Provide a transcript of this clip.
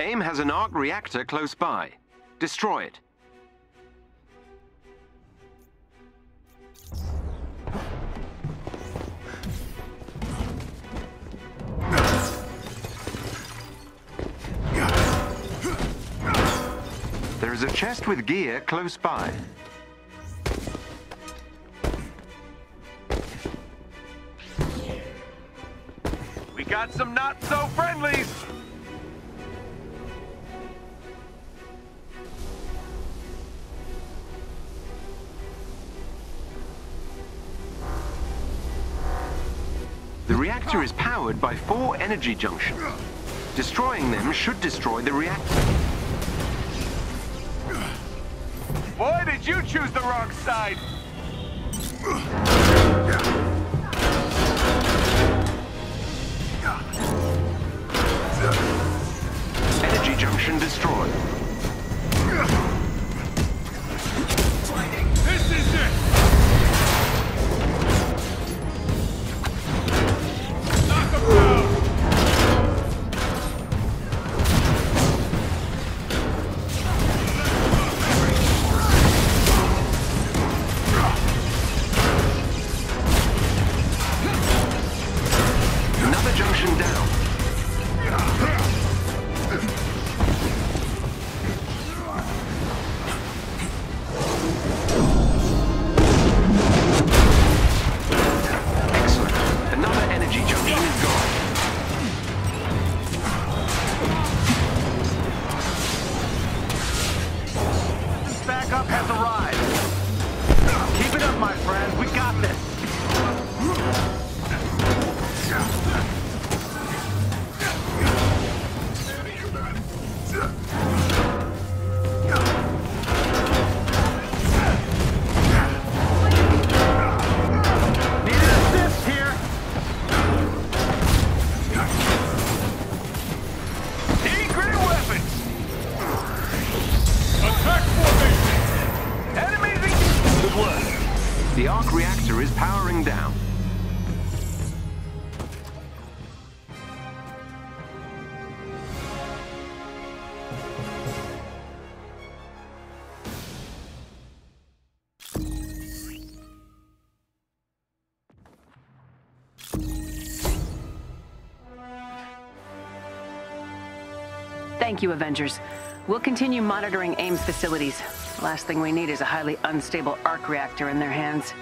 AIM has an arc reactor close by. Destroy it. There is a chest with gear close by. We got some not-so-friendlies! The reactor is powered by four energy junctions. Destroying them should destroy the reactor. Boy, did you choose the wrong side! Energy junction destroyed. This is it! The arc reactor is powering down. Thank you, Avengers. We'll continue monitoring AIM's facilities. Last thing we need is a highly unstable arc reactor in their hands.